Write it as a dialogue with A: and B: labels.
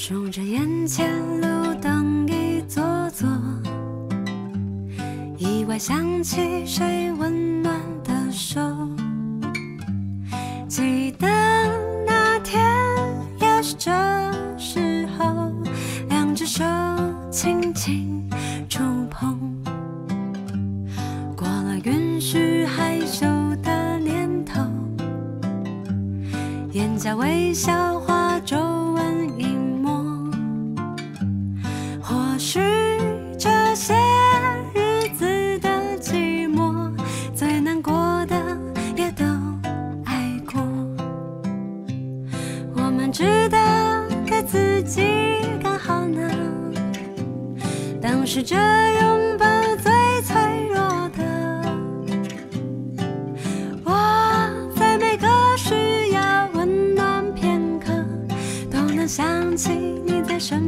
A: 数着眼前路灯一座座，意外想起谁温暖的手。记得那天也是这时候，两只手轻轻触碰。过了允许害羞的年头，眼角微笑值得给自己更好呢？当试着拥抱最脆弱的我，在每个需要温暖片刻，都能想起你在身。